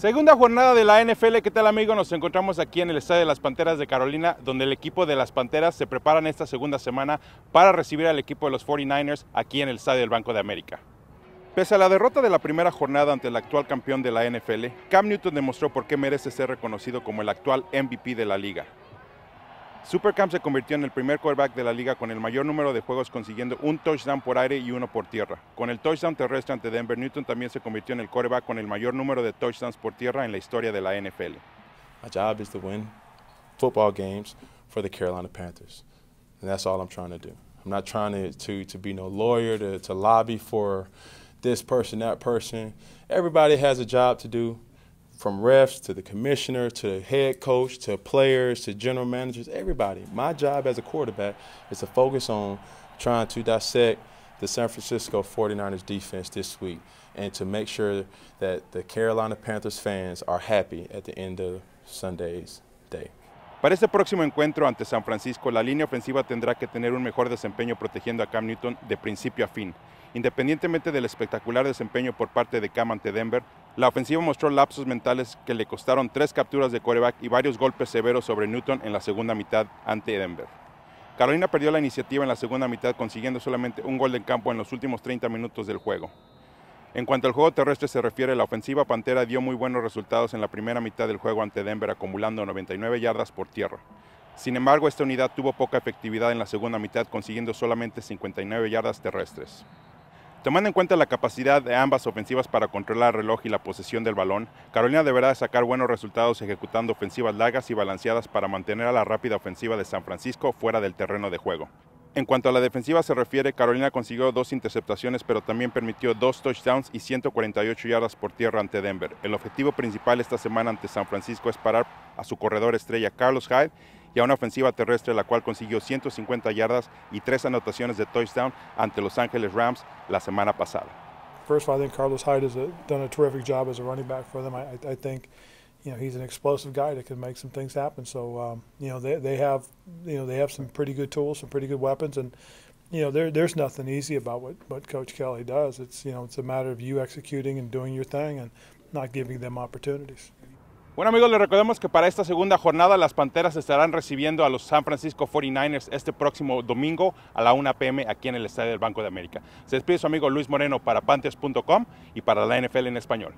Segunda jornada de la NFL, ¿qué tal amigo? Nos encontramos aquí en el Estadio de las Panteras de Carolina, donde el equipo de las Panteras se preparan esta segunda semana para recibir al equipo de los 49ers aquí en el Estadio del Banco de América. Pese a la derrota de la primera jornada ante el actual campeón de la NFL, Cam Newton demostró por qué merece ser reconocido como el actual MVP de la liga. Supercam se convirtió en el primer quarterback de la liga con el mayor número de juegos consiguiendo un touchdown por aire y uno por tierra. Con el touchdown terrestre ante Denver, Newton también se convirtió en el quarterback con el mayor número de touchdowns por tierra en la historia de la NFL. My job is to win football games for the Carolina Panthers. And that's all I'm trying to do. I'm not trying to, to, to be no lawyer, to lobby for this person, that person. Everybody has a job to do from refs to the commissioner to the head coach to players to general managers, everybody. My job as a quarterback is to focus on trying to dissect the San Francisco 49ers defense this week and to make sure that the Carolina Panthers fans are happy at the end of Sunday's day. Para este próximo encuentro ante San Francisco, la línea ofensiva tendrá que tener un mejor desempeño protegiendo a Cam Newton de principio a fin. Independientemente del espectacular desempeño por parte de Cam ante Denver, la ofensiva mostró lapsos mentales que le costaron tres capturas de coreback y varios golpes severos sobre Newton en la segunda mitad ante Denver. Carolina perdió la iniciativa en la segunda mitad consiguiendo solamente un gol de campo en los últimos 30 minutos del juego. En cuanto al juego terrestre se refiere, la ofensiva Pantera dio muy buenos resultados en la primera mitad del juego ante Denver, acumulando 99 yardas por tierra. Sin embargo, esta unidad tuvo poca efectividad en la segunda mitad, consiguiendo solamente 59 yardas terrestres. Tomando en cuenta la capacidad de ambas ofensivas para controlar el reloj y la posesión del balón, Carolina deberá sacar buenos resultados ejecutando ofensivas largas y balanceadas para mantener a la rápida ofensiva de San Francisco fuera del terreno de juego. En cuanto a la defensiva se refiere, Carolina consiguió dos interceptaciones, pero también permitió dos touchdowns y 148 yardas por tierra ante Denver. El objetivo principal esta semana ante San Francisco es parar a su corredor estrella Carlos Hyde y a una ofensiva terrestre la cual consiguió 150 yardas y tres anotaciones de touchdown ante Los Angeles Rams la semana pasada. First of all, I think Carlos Hyde has done a terrific job as a running back for them. I, I think you know he's an explosive guy that can make some things happen. So um, you know they they have you know they have some pretty good tools, some pretty good weapons, and you know there there's nothing easy about what what Coach Kelly does. It's you know it's a matter of you executing and doing your thing and not giving them opportunities. Bueno amigos, les recordamos que para esta segunda jornada las Panteras estarán recibiendo a los San Francisco 49ers este próximo domingo a la 1 pm aquí en el Estadio del Banco de América. Se despide su amigo Luis Moreno para Panthers.com y para la NFL en español.